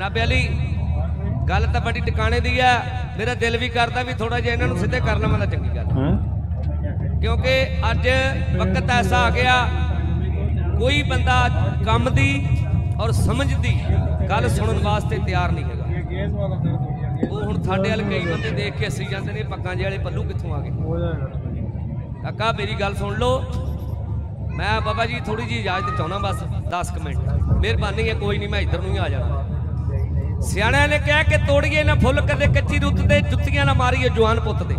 ਨਾਬੇ ਅਲੀ ਗੱਲ ਤਾਂ ਬੜੀ ਟਿਕਾਣੇ ਦੀ ਆ। ਮੇਰਾ ਦਿਲ ਵੀ ਕਰਦਾ ਵੀ ਥੋੜਾ ਜਿਹਾ ਇਹਨਾਂ ਨੂੰ ਸਿੱਧੇ ਕਰ ਲਵਾਂ ਤਾਂ ਚੰਗੀ ਗੱਲ ਹਾਂ। ਕਿਉਂਕਿ ਅੱਜ ਵਕਤ ਐਸਾ ਆ ਗਿਆ ਕੋਈ ਬੰਦਾ ਕੰਮ ਦੀ ਔਰ ਸਮਝ ਦੀ ਗੱਲ ਸੁਣਨ ਵਾਸਤੇ ਤਿਆਰ ਨਹੀਂ ਹੈਗਾ। ਉਹ ਹੁਣ ਸਾਡੇ ਵਾਲੇ ਕਈ ਬੰਦੇ ਦੇਖ ਕੇ ਹੱਸੀ ਜਾਂਦੇ ਨੇ ਪੱਗਾਂ ਜਿਹੇ ਵਾਲੇ ਪੱਲੂ ਕਿੱਥੋਂ ਆ ਗਏ? ਕਾਕਾ ਮੇਰੀ ਗੱਲ ਸੁਣ ਲਓ। ਮੈਂ ਬਾਬਾ ਜੀ ਥੋੜੀ ਜੀ ਇਜਾਜ਼ਤ ਚਾਹੁੰਦਾ ਬਸ 10 ਕੁ ਮਿੰਟ। ਮਿਹਰਬਾਨੀ ਹੈ ਕੋਈ ਨਹੀਂ ਮੈਂ ਇੱਧਰ ਨੂੰ ਹੀ ਆ ਜਾਣਾ। ਸਿਆਣਿਆਂ ਨੇ ਕਿਹਾ ਕਿ ਤੋੜੀਏ ਨਾ ਫੁੱਲ, ਕਦੇ ਕੱਚੀ ਰੁੱਤ ਤੇ ਜੁੱਤੀਆਂ ਨਾ ਮਾਰੀਏ ਜਵਾਨ ਪੁੱਤ ਦੇ।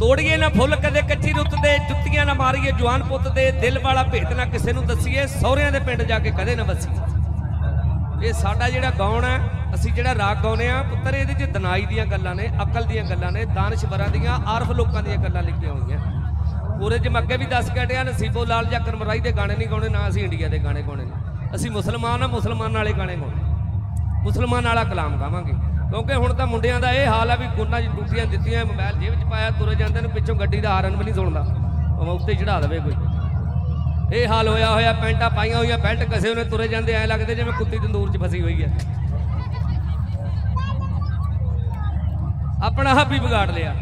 ਤੋੜੀਏ ਨਾ ਫੁੱਲ, ਕਦੇ ਕੱਚੀ ਰੁੱਤ ਤੇ ਜੁੱਤੀਆਂ ਨਾ ਮਾਰੀਏ ਜਵਾਨ ਪੁੱਤ ਦੇ। ਦਿਲ ਵਾਲਾ ਭੇਤ ਨਾ ਕਿਸੇ ਨੂੰ ਦੱਸੀਏ, ਸਹੁਰਿਆਂ ਦੇ ਪਿੰਡ ਜਾ ਕੇ ਕਦੇ ਨਾ ਵਸੀਏ। ਇਹ ਸਾਡਾ ਜਿਹੜਾ ਗਾਉਣ ਹੈ, ਅਸੀਂ ਜਿਹੜਾ ਰਾਗ ਗਾਉਨੇ ਆ ਪੁੱਤਰ, ਇਹਦੇ 'ਚ ਦਨਾਈ ਦੀਆਂ ਗੱਲਾਂ ਨੇ, ਅਕਲ ਦੀਆਂ ਗੱਲਾਂ ਨੇ ਦਾਨਸ਼ਵਰਾਂ ਦੀਆਂ, ਆਰਫ ਲੋਕਾਂ ਦੀਆਂ ਗੱਲਾਂ ਲਿਖੀਆਂ ਹੋਈਆਂ। ਪੂਰੇ ਜਿਵੇਂ ਅੱਗੇ ਵੀ ਦੱਸ ਕੇ ਨਸੀਬੋ ਲਾਲ ਜਾਂ ਕਰਮਰਾਈ ਦੇ ਗਾਣੇ ਨਹੀਂ ਗਾਉਣੇ, ਨਾ ਅਸੀਂ ਇੰਡੀਆ ਦੇ ਗਾਣੇ ਗਾਉਣੇ ਨੇ। ਅਸੀਂ ਮੁਸਲਮਾਨ ਆ, ਮੁਸਲਮਾਨ ਵਾਲੇ ਗਾਣੇ ਗਾਉਣੇ ਮੁਸਲਮਾਨ ਵਾਲਾ ਕਲਾਮ ਗਾਵਾਂਗੇ। ਕਿਉਂਕਿ ਹੁਣ ਤਾਂ ਮੁੰਡਿਆਂ ਦਾ ਇਹ ਹਾਲ ਆ ਵੀ ਗੁੰਨਾਂ 'ਚ ਟੂਟੀਆਂ ਦਿੱਤੀਆਂ, ਮੋਬਾਈਲ ਜੇਬ 'ਚ ਪਾਇਆ, ਤੁਰੇ ਜਾਂਦੇ ਨੇ, ਪਿੱਛੋਂ ਗੱਡੀ ਦਾ ਹਾਰਨ ਵੀ ਨਹੀਂ ਸੁਣਦਾ। ਉਹ ਉੱਤੇ ਚੜਾ ਦੇਵੇ ਕੋਈ। ਇਹ ਹਾਲ ਹੋਇਆ ਹੋਇਆ, ਪੈਂਟਾਂ ਪਾਈਆਂ ਹੋਈਆਂ, ਬੈਲਟ ਕਸੇ ਉਹਨੇ ਤੁਰੇ ਜਾਂਦੇ, ਐ ਲੱਗਦੇ ਜਿਵੇਂ ਕੁੱਤੀ ਤੰਦੂਰ 'ਚ ਫਸੀ ਹੋਈ ਹੈ ਆਪਣਾ ਹੱਬ ਹੀ ਵਿਗਾੜ ਲਿਆ।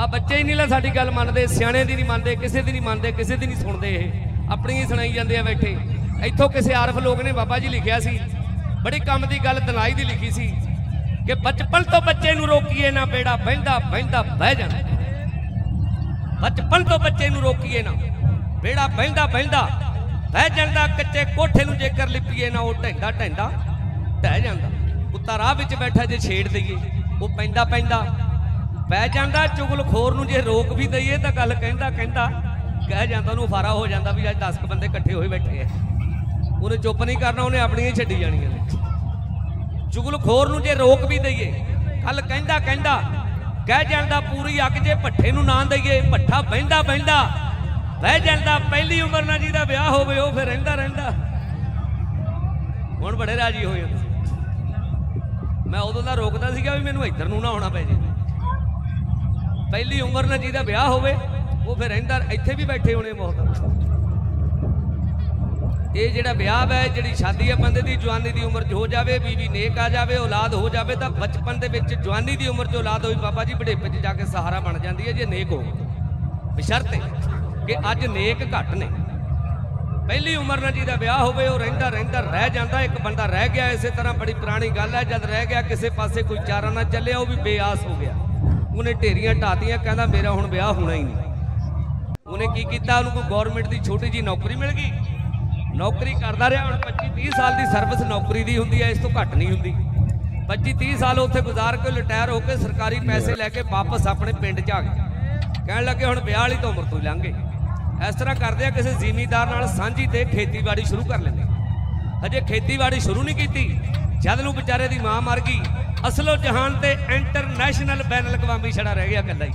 ਆ ਬੱਚੇ ਹੀ ਨਹੀਂ ਲੈ ਸਾਡੀ ਗੱਲ ਮੰਨਦੇ, ਸਿਆਣੇ ਦੀ ਨਹੀਂ ਮੰਨਦੇ, ਕਿਸੇ ਦੀ ਨਹੀਂ ਮੰਨਦੇ, ਕਿਸੇ ਦੀ ਨਹੀਂ ਸੁਣਦੇ ਇਹ। ਆਪਣੀ ਹੀ ਸੁਣਾਈ ਜਾਂਦੇ ਆ ਬੈਠੇ। ਇੱਥੋਂ ਕਿਸੇ ਆਰਫ ਲੋਕ ਨੇ ਬਾਬਾ ਜੀ ਲਿਖਿਆ ਸੀ, ਬੜੀ ਕੰਮ ਦੀ ਗੱਲ ਦਨਾਈ ਦੀ ਲਿਖੀ ਸੀ, ਕਿ ਬਚਪਨ ਤੋਂ ਬੱਚੇ ਨੂੰ ਰੋਕੀਏ ਨਾ ਬੇੜਾ, ਬਹਿੰਦਾ ਬਹਿੰਦਾ, ਬਹਿ ਜਾਂਦਾ ਬਚਪਨ ਤੋਂ ਬੱਚੇ ਨੂੰ ਰੋਕੀਏ ਨਾ, ਬੇੜਾ, ਬਹਿੰਦਾ ਬਹਿੰਦਾ, ਬਹਿ ਜਾਂਦਾ, ਕੱਚੇ ਕੋਠੇ ਨੂੰ ਜੇਕਰ ਲਿਪੀਏ ਨਾ, ਉਹ ਢੈਂਦਾ ਢੈਂਦਾ ਢਹਿ ਜਾਂਦਾ। ਕੁੱਤਾ ਰਾਹ ਵਿੱਚ ਬੈਠਾ ਜੇ ਛੇੜ ਦਈਏ, ਉਹ ਪੈਂਦਾ ਪੈਂਦਾ ਪੈ ਜਾਂਦਾ, ਚੁਗਲਖੋਰ ਨੂੰ ਜੇ ਰੋਕ ਵੀ ਦਈਏ ਤਾਂ ਗੱਲ ਕਹਿੰਦਾ ਕਹਿੰਦਾ, ਕਹਿ ਜਾਂਦਾ ਉਹਨੂੰ ਫਾਰਾ ਹੋ ਜਾਂਦਾ ਵੀ ਅੱਜ 10 ਕ ਬੰਦੇ ਇਕੱਠੇ ਹੋਏ ਬੈਠੇ ਆ। ਉਹਨੇ ਚੁੱਪ ਨਹੀਂ ਕਰਨਾ, ਉਹਨੇ ਆਪਣੀਆਂ ਛੱਡੀ ਜਾਣੀਆਂ ਨੇ। ਚੁਗਲਖੋਰ ਨੂੰ ਜੇ ਰੋਕ ਵੀ ਦਈਏ, ਕੱਲ ਕਹਿੰਦਾ ਕਹਿੰਦਾ, ਕਹਿ ਜਾਂਦਾ ਪੂਰੀ ਅੱਗ ਜੇ ਭੱਠੇ ਨੂੰ ਨਾ ਦਈਏ, ਭੱਠਾ ਬਹਿੰਦਾ ਬਹਿੰਦਾ, ਬਹਿ ਜਾਂਦਾ, ਪਹਿਲੀ ਉਮਰ ਨਾਲ ਜਿਹਦਾ ਵਿਆਹ ਹੋਵੇ, ਉਹ ਫਿਰ ਰਹਿੰਦਾ ਰਹਿੰਦਾ। ਹੁਣ ਬੜੇ ਰਾਜੀ ਹੋਏ ਮੈਂ ਉਦੋਂ ਦਾ ਰੋਕਦਾ ਸੀਗਾ ਵੀ ਮੈਨੂੰ ਇੱਧਰ ਨੂੰ ਨਾ ਆਉਣਾ ਪੈ ਜੇ। ਪਹਿਲੀ ਉਮਰ ਨਾਲ ਜਿਹਦਾ ਵਿਆਹ ਹੋਵੇ, ਉਹ ਫਿਰ ਰਹਿੰਦਾ, ਇੱਥੇ ਵੀ ਬੈਠੇ ਹੋਣੇ ਬਹੁਤ। ਇਹ ਜਿਹੜਾ ਵਿਆਹ ਹੈ ਜਿਹੜੀ ਸ਼ਾਦੀ ਹੈ, ਬੰਦੇ ਦੀ ਜਵਾਨੀ ਦੀ ਉਮਰ 'ਚ ਹੋ ਜਾਵੇ, ਬੀਵੀ ਨੇਕ ਆ ਜਾਵੇ, ਔਲਾਦ ਹੋ ਜਾਵੇ, ਤਾਂ ਬਚਪਨ ਦੇ ਵਿੱਚ ਜਵਾਨੀ ਦੀ ਉਮਰ 'ਚ ਔਲਾਦ ਹੋਈ ਬਾਬਾ ਜੀ ਬੁਢੇਪੇ 'ਚ ਜਾ ਕੇ ਸਹਾਰਾ ਬਣ ਜਾਂਦੀ ਹੈ ਜੇ ਨੇਕ ਹੋ ਬਸ਼ਰਤੇ ਕਿ ਅੱਜ ਨੇਕ ਘੱਟ ਨੇ। ਪਹਿਲੀ ਉਮਰ ਨਾਲ ਜਿਹਦਾ ਵਿਆਹ ਹੋਵੇ, ਉਹ ਰਹਿੰਦਾ ਰਹਿੰਦਾ ਰਹਿ ਜਾਂਦਾ, ਇੱਕ ਬੰਦਾ ਰਹਿ ਗਿਆ, ਇਸੇ ਤਰ੍ਹਾਂ ਬੜੀ ਪੁਰਾਣੀ ਗੱਲ ਹੈ, ਜਦ ਰਹਿ ਗਿਆ, ਕਿਸੇ ਪਾਸੇ ਕੋਈ ਚਾਰਾ ਨਾ ਚੱਲਿਆ, ਉਹ ਵੀ ਬੇਆਸ ਹੋ ਗਿਆ। ਉਹਨੇ ਢੇਰੀਆਂ ਢਾਤੀਆਂ, ਕਹਿੰਦਾ ਮੇਰਾ ਹੁਣ ਵਿਆਹ ਹੋਣਾ ਹੀ ਨਹੀਂ। ਉਹਨੇ ਕੀ ਕੀਤਾ? ਉਹਨੂੰ ਕੋਈ ਗਵਰਨਮੈਂਟ ਦੀ ਛੋਟੀ ਜੀ ਨੌਕਰੀ ਮਿਲ ਗਈ? ਨੌਕਰੀ ਕਰਦਾ ਰਿਹਾ ਹੁਣ 25 30 ਸਾਲ ਦੀ ਸਰਵਿਸ ਨੌਕਰੀ ਦੀ ਹੁੰਦੀ ਹੈ ਇਸ ਤੋਂ ਘੱਟ ਨਹੀਂ ਹੁੰਦੀ। 25 30 ਸਾਲ ਉੱਥੇ ਗੁਜ਼ਾਰ ਕੇ ਰਿਟਾਇਰ ਹੋ ਕੇ ਸਰਕਾਰੀ ਪੈਸੇ ਲੈ ਕੇ ਵਾਪਸ ਆਪਣੇ ਪਿੰਡ 'ਚ ਆ ਗਏ। ਕਹਿਣ ਲੱਗੇ ਹੁਣ ਵਿਆਹ ਵਾਲੀ ਤਾਂ ਉਮਰ ਤੋਂ ਲੰਘ ਇਸ ਤਰ੍ਹਾਂ ਕਰਦੇ ਆ ਕਿਸੇ ਜ਼ਿਮੀਂਦਾਰ ਨਾਲ ਸਾਂਝੀ ਤੇ ਖੇਤੀਬਾੜੀ ਸ਼ੁਰੂ ਕਰ ਲੈਂਦੇ ਹਜੇ ਖੇਤੀਬਾੜੀ ਸ਼ੁਰੂ ਨਹੀਂ ਕੀਤੀ ਜਦ ਨੂੰ ਵਿਚਾਰੇ ਦੀ ਮਾਂ ਮਰ ਗਈ ਅਸਲੋ ਜਹਾਨ ਤੇ ਇੰਟਰਨੈਸ਼ਨਲ ਬੈਨ ਲਗਵਾਮੀ ਛੜਾ ਰਹਿ ਗਿਆ ਇਕੱਲਾ ਹੀ।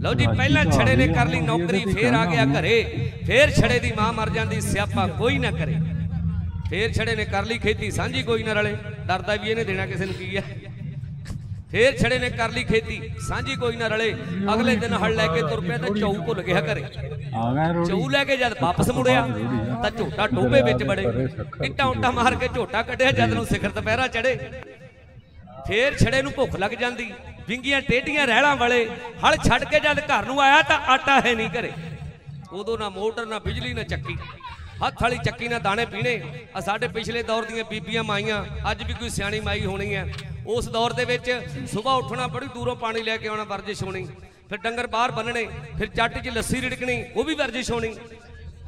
ਲਓ ਜੀ ਪਹਿਲਾਂ ਛੜੇ ਨੇ ਕਰ ਲਈ ਨੌਕਰੀ ਫੇਰ ਆ ਗਿਆ ਘਰੇ। ਫੇਰ ਛੜੇ ਦੀ ਮਾਂ ਮਰ ਜਾਂਦੀ ਸਿਆਪਾ ਕੋਈ ਨਾ ਕਰੇ। ਫੇਰ ਛੜੇ ਨੇ ਕਰ ਲਈ ਖੇਤੀ ਸਾਂਝੀ ਕੋਈ ਨਾ ਰਲੇ। ਡਰਦਾ ਵੀ ਇਹਨੇ ਦੇਣਾ ਕਿਸੇ ਨੂੰ ਕੀ ਹੈ ਫੇਰ ਛੜੇ ਨੇ ਕਰ ਲਈ ਖੇਤੀ ਸਾਂਝੀ ਕੋਈ ਨਾ ਰਲੇ। ਅਗਲੇ ਦਿਨ ਹਲ ਲੈ ਕੇ ਤੁਰ ਪਿਆ ਤਾਂ ਚੌ ਭੁੱਲ ਗਿਆ ਘਰੇ। ਆ ਗਿਆ ਰੋੜੀ। ਚੌ ਲੈ ਕੇ ਜਦ ਵਾਪਸ ਮੁੜਿਆ ਤਾਂ ਝੋਟਾ ਟੋਬੇ ਵਿੱਚ ਬੜੇ। ਇੱਟਾਂ ਉੱਟਾਂ ਮਾਰ ਕੇ ਝੋਟਾ ਕੱਢਿਆ ਜਦ ਨੂੰ ਸਿਖਰ ਦੁਪਹਿਰਾ ਚੜੇ ਫੇਰ ਛੜੇ ਨੂੰ ਭੁੱਖ ਲੱਗ ਜਾਂਦੀ ਵਿੰਗੀਆਂ ਟੇਢੀਆਂ ਰਹਿਲਾਂ ਵਾਲੇ। ਹਲ ਛੱਡ ਕੇ ਜਦ ਘਰ ਨੂੰ ਆਇਆ ਤਾਂ ਆਟਾ ਹੈ ਨਹੀਂ ਘਰੇ। ਉਦੋਂ ਨਾ ਮੋਟਰ, ਨਾ ਬਿਜਲੀ, ਨਾ ਚੱਕੀ। ਹੱਥ ਵਾਲੀ ਚੱਕੀ ਨਾਲ ਦਾਣੇ ਪੀਣੇ। ਆ ਸਾਡੇ ਪਿਛਲੇ ਦੌਰ ਦੀਆਂ ਬੀਬੀਆਂ ਮਾਈਆਂ, ਅੱਜ ਵੀ ਕੋਈ ਸਿਆਣੀ ਮਾਈ ਹੋਣੀ ਹੈ। ਉਸ ਦੌਰ ਦੇ ਵਿੱਚ ਸਵੇਰ ਉੱਠਣਾ, ਬੜੀ ਦੂਰੋਂ ਪਾਣੀ ਲੈ ਕੇ ਆਉਣਾ, ਵਰਜਿਸ਼ ਹੋਣੀ। ਫਿਰ ਡੰਗਰ ਬਾਹਰ ਬੰਨਣੇ, ਫਿਰ ਚੱਟ 'ਚ ਲੱਸੀ ਰਿੜਕਣੀ, ਉਹ ਵੀ ਵਰਜਿਸ਼ ਹੋਣੀ।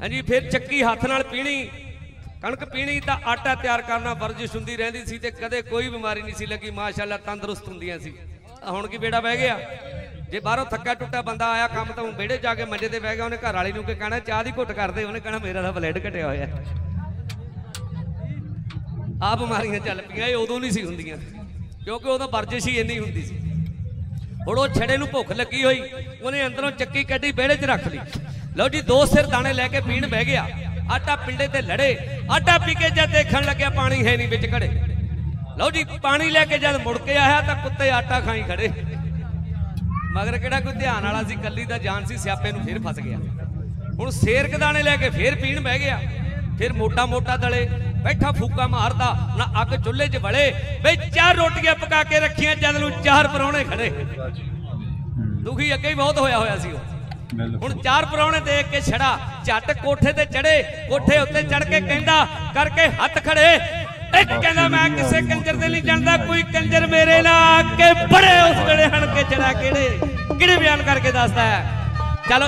ਹਾਂਜੀ, ਫਿਰ ਚੱਕੀ ਹੱਥ ਨਾਲ ਪੀਣੀ। ਕਣਕ ਪੀਣੀ ਤਾਂ ਆਟਾ ਤਿਆਰ ਕਰਨਾ, ਵਰਜਿਸ਼ ਹੁੰਦੀ ਰਹਿੰਦੀ ਸੀ ਤੇ ਕਦੇ ਕੋਈ ਬਿਮਾਰੀ ਨਹੀਂ ਸੀ ਲੱਗੀ। ਮਾਸ਼ਾਅੱਲਾ ਤੰਦਰੁਸਤ ਹੁੰਦੀਆਂ ਸੀ। ਹੁਣ ਕੀ ਬੇੜਾ ਬਹਿ ਗਿਆ? ਜੇ ਬਾਹਰੋਂ ਥੱਕਾ ਟੁੱਟਾ ਬੰਦਾ ਆਇਆ ਕੰਮ ਤੋਂ ਵਿਹੜੇ ਜਾ ਕੇ ਮੰਜੇ ਤੇ ਬਹਿ ਗਿਆ, ਉਹਨੇ ਘਰ ਵਾਲੀ ਨੂੰ ਕਿ ਕਹਿਣਾ, ਚਾਹ ਦੀ ਘੁੱਟ ਕਰਦੇ, ਉਹਨੇ ਕਹਿਣਾ ਮੇਰਾ ਤਾਂ ਬਲੱਡ ਘਟਿਆ ਹੋਇਆ। ਆ ਬਿਮਾਰੀਆਂ ਚੱਲ ਪਈਆਂ, ਇਹ ਉਦੋਂ ਨਹੀਂ ਸੀ ਹੁੰਦੀਆਂ, ਕਿਉਂਕਿ ਉਦੋਂ ਵਰਜਿਸ਼ ਹੀ ਇੰਨੀ ਹੁੰਦੀ ਸੀ। ਹੁਣ ਉਹ ਛੜੇ ਨੂੰ ਭੁੱਖ ਲੱਗੀ ਹੋਈ, ਉਹਨੇ ਅੰਦਰੋਂ ਚੱਕੀ ਕੱਢੀ, ਵਿਹੜੇ 'ਚ ਰੱਖ ਲਈ। ਲਓ ਜੀ, ਦੋ ਸਿਰ ਦਾਣੇ ਲੈ ਕੇ ਪੀਣ ਬਹਿ ਗਿਆ। ਆਟਾ ਪਿੰਡੇ ਤੇ ਲੜੇ, ਆਟਾ ਪੀ ਕੇ ਜਦ ਦੇਖਣ ਲੱਗਿਆ ਪਾਣੀ ਹੈ ਨਹੀਂ ਵਿੱਚ ਘੜੇ। ਲਓ ਜੀ, ਪਾਣੀ ਲੈ ਕੇ ਜਦ ਮੁੜ ਕੇ ਆਇਆ ਤਾਂ ਕੁੱਤੇ ਆਟਾ ਖਾਈ ਖੜੇ। ਮਗਰ ਕਿਹੜਾ ਕੋਈ ਧਿਆਨ ਵਾਲਾ ਸੀ? ਕੱਲੀ ਦਾ ਜਾਨ ਸੀ ਸਿਆਪੇ ਨੂੰ ਫੇਰ ਫਸ ਗਿਆ। ਹੁਣ ਸੇਰ ਕਦਾਣੇ ਲੈ ਕੇ ਫੇਰ ਪੀਣ ਬਹਿ ਗਿਆ। ਫਿਰ ਮੋਟਾ ਮੋਟਾ ਦਲੇ ਬੈਠਾ ਫੂਕਾ ਮਾਰਦਾ ਨਾ ਅੱਗ ਚੁੱਲ੍ਹੇ 'ਚ ਵੜੇ ਬਈ ਚਾਰ ਰੋਟੀਆਂ ਪਕਾ ਕੇ ਰੱਖੀਆਂ ਜਦ ਨੂੰ ਚਾਰ ਪਰੌਣੇ ਖੜੇ। ਦੁਖੀ ਅੱਗੇ ਹੀ ਬਹੁਤ ਹੋਇਆ ਹੋਇਆ ਸੀ ਉਹ। ਹੁਣ ਚਾਰ ਪਰੌਣੇ ਦੇਖ ਕੇ ਛੜਾ ਝੱਟ ਕੋਠੇ ਤੇ ਚੜੇ ਕੋਠੇ ਉੱਤੇ ਚੜ ਕੇ ਕਹਿੰਦਾ ਕਰਕੇ ਹੱਥ ਖੜੇ। ਇੱਕ ਕਹਿੰਦਾ ਮੈਂ ਕਿਸੇ ਕੰਜਰ ਦੇ ਨਹੀਂ ਜਾਣਦਾ, ਕੋਈ ਕੰਜਰ ਮੇਰੇ ਨਾਲ ਆ ਕੇ ਬੜੇ ਉਸ ਵੇਲੇ ਹਣ ਕੇ ਚੜਾ ਕਿਹੜੇ ਕਿਹੜੇ ਬਿਆਨ ਕਰਕੇ ਦੱਸਦਾ ਹੈ? ਚਲੋ।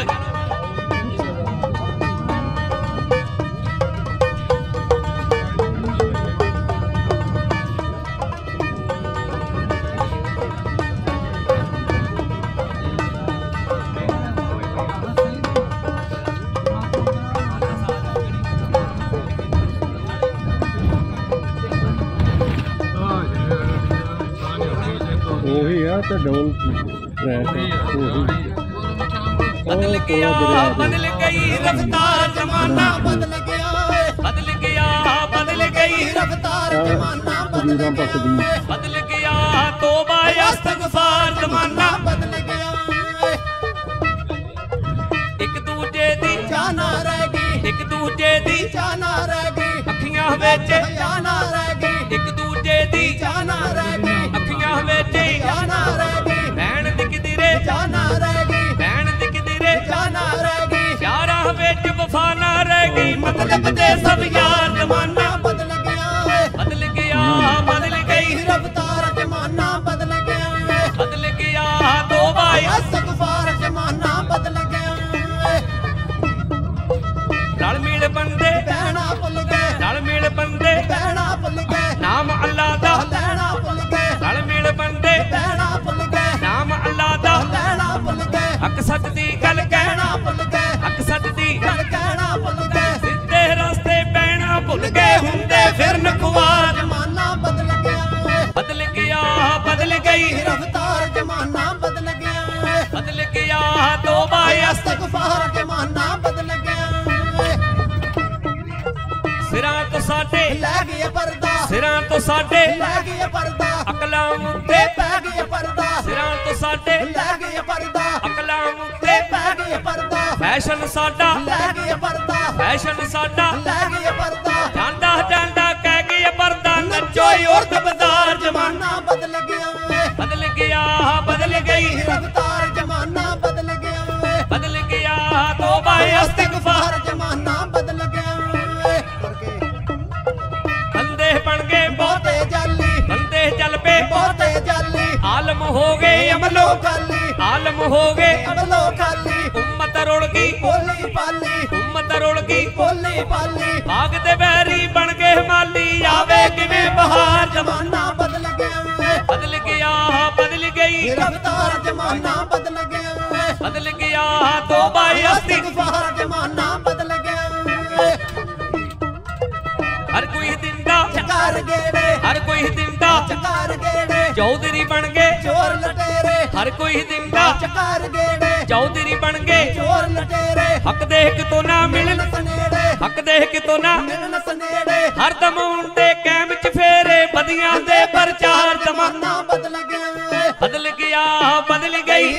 ਉਹੀ ਆ ਤੇ ਟਰੈਕ ਉਹੀ ਬਦਲ ਗਿਆ ਬਦਲ ਗਈ ਰਫਤਾਰ ਜ਼ਮਾਨਾ ਬਦਲ ਗਿਆ ਏ। ਬਦਲ ਗਿਆ ਬਦਲ ਗਈ ਰਫਤਾਰ ਜਮਾਨਾ ਬਦਲ ਜੀਰਾਂ ਗਿਆ ਪੱਕਦੀ ਏ। ਬਦਲ ਗਿਆ ਤੋਬਾ ਅਸਤਗਫਾਰ ਜ਼ਮਾਨਾ। ਬਦਲ ਗਿਆ ਏ। ਇੱਕ ਦੂਜੇ ਦੀ ਜਾਨਾ ਰਹਿ ਗਈ। ਇੱਕ ਦੂਜੇ ਦੀ ਜਾਨਾ ਰਹਿ ਗਈ। ਅੱਖੀਆਂ ਵਿੱਚ। ਜਾਨਾ ਮਤਲਬ ਦੇ ਸਭ ਯਾਰ ਜ਼ਮਾਨਾ ਬਦਲ ਗਿਆ ਏ ਬਦਲ ਗਿਆ ਬਦਲ ਗਈ। ਰਫਤਾਰ ਜਮਾਨਾ ਬਦਲ ਗਿਆ ਏ ਬਦਲ ਗਿਆ ਤੋਬਾ ਅਸਤਗਫਾਰ ਜਮਾਨਾ ਬਦਲ ਗਿਆ ਏ ਰਲ ਮਿਲ ਬੰਦੇ ਬਹਿਣਾ ਭੁੱਲ ਗਏ। ਰਲ ਮਿਲ ਬੰਦੇ। ਬਹਿਣਾ ਭੁੱਲ ਗਏ। ਨਾਮ ਅੱਲਾ ਦਾ। ਲੈਣਾ ਭੁੱਲ ਗਏ। ਰਲ ਮਿਲ ਬੰਦੇ। ਬਹਿਣਾ ਭੁੱਲ ਗਏ। ਨਾਮ ਅੱਲਾ ਦਾ। ਲੈਣਾ ਭੁੱਲ ਗਏ। ਹੱਕ ਸੱਚ ਸਿਰਾਂ ਤੋਂ ਸਾਡੇ ਲੈ ਗਿਆ ਪਰਦਾ। ਅਕਲਾਂ ਉੱਤੇ। ਤੇ ਪੈ ਗਿਆ ਪਰਦਾ। ਸਿਰਾਂ ਤੋਂ ਸਾਡੇ। ਲੈ ਗਿਆ ਪਰਦਾ। ਅਕਲਾਂ ਉੱਤੇ। ਪੈ ਗਿਆ ਪਰਦਾ। ਫੈਸ਼ਨ ਸਾਡਾ। ਲੈ ਗਿਆ ਪਰਦਾ। ਫੈਸ਼ਨ ਸਾਡਾ। ਲੈ ਗਿਆ ਪਰਦਾ। ਜਾਂਦਾ ਜਾਂਦਾ ਕਹਿ ਗਈ ਪਰਦਾ। ਨੱਚੋ ਉਰਦ ਅਮਲੋ ਖਾਲੀ। ਆਲਮ ਹੋ ਗਏ। ਅਮਲੋ ਖਾਲੀ। ਉਮਤ ਰੁਲ ਗਈ। ਬੋਲੀ ਪਾਲੀ। ਉਮਤ ਰੁਲ ਗਈ। ਬੋਲੀ ਪਾਲੀ। ਭਾਗ ਦੇ ਵੈਰੀ ਬਣ ਗਏ ਮਾਲੀ ਆਵੇ ਕਿਵੇਂ ਬਹਾਰ ਜਮਾ ਜਮਾਨਾ ਬਦਲ ਗਿਆ ਬਦਲ ਗਿਆ ਬਦਲ ਗਈ। ਰਫਤਾਰ ਜਮਾਨਾ ਬਦਲ ਗਿਆ ਬਦਲ ਗਿਆ ਤੋਬਾ ਅਸਤੀ ਅਸਤਗਫਾਰ ਜਮਾਨਾ ਬਦਲ ਗਿਆ ਹਰ ਕੋਈ ਦਿੰਦਾ। ਚਕਾਰ ਗੇੜੇ। ਹਰ ਕੋਈ ਦਿੰਦਾ। ਚਕਾਰ ਗੇੜੇ। ਚੌਧਰੀ ਬਣ ਗਏ। ਚੋਰ ਲਟੇਰੇ ਹਰ ਕੋਈ ਦਿੰਦਾ ਚਕਾਰ ਗੇੜੇ। ਚੌਧਰੀ ਬਣ ਗਏ ਚੋਰ ਲਟੇਰੇ। ਹੱਕ ਦੇ ਕਿਤੋਂ ਨਾ ਮਿਲਣ। ਸਨੇੜੇ। ਹੱਕ ਦੇ ਕਿਤੋਂ ਨਾ ਮਿਲਣ ਸਨੇੜੇ। ਹਰ ਦਮ ਹੁੰਦੇ ਕੈਮ ਚ ਫੇਰੇ। ਬਦੀਆਂ ਦੇ ਪ੍ਰਚਾਰ ਜਮਾਨਾ। ਬਦਲ ਗਿਆ ਬਦਲ ਗਿਆ ਬਦਲ ਗਈ।